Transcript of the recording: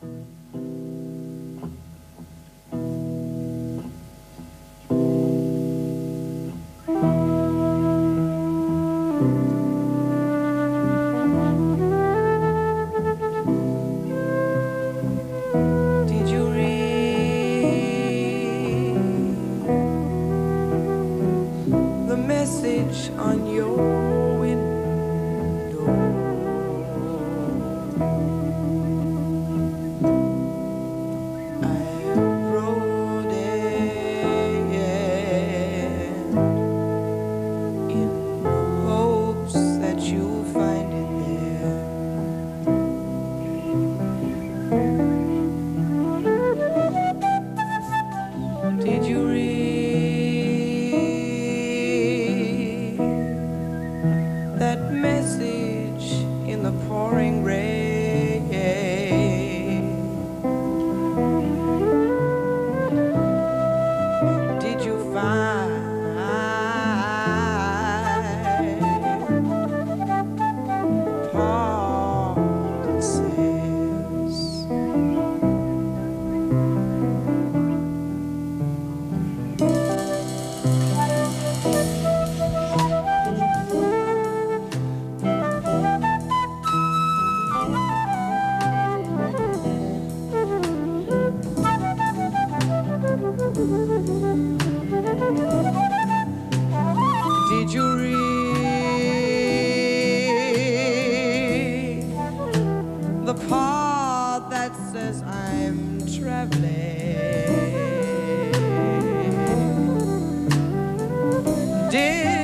Did pouring rain? I'm traveling. Dear